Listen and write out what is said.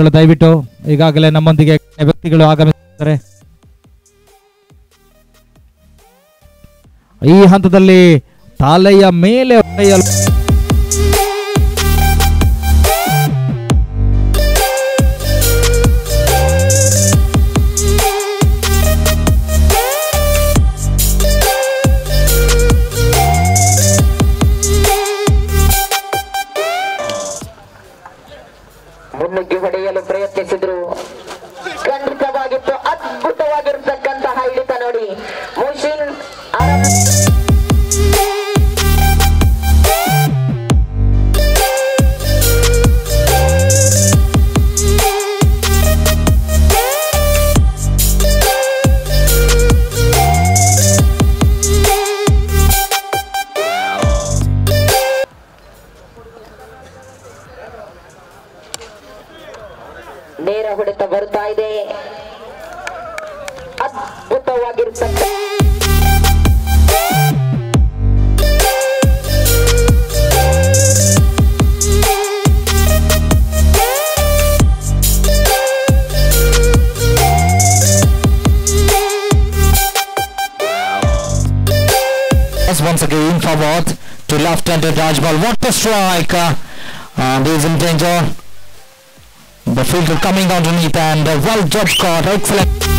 ದಯವಿಟ್ಟು ಈಗಾಗಲೇ ನಮ್ಮೊಂದಿಗೆ ವ್ಯಕ್ತಿಗಳು ಆಗಮಿಸಿದ್ದಾರೆ. ಈ ಹಂತದಲ್ಲಿ ತಾಲೆಯ ಮೇಲೆ ಮುನ್ನುಗ್ಗಿ ಹೊಡೆಯಲು ಪ್ರಯತ್ನಿಸಿದ್ರು. ನೇರ ಹೊಡೆತ ಬರ್ತಾ ಇದೆ ಅದ್ಭುತವಾಗಿರ್ತಕ್ಕ Yes, once again forward to left-handed Rajbal. What a strike! Uh, and he's in danger. The fielder coming underneath and uh, well job caught. Excellent.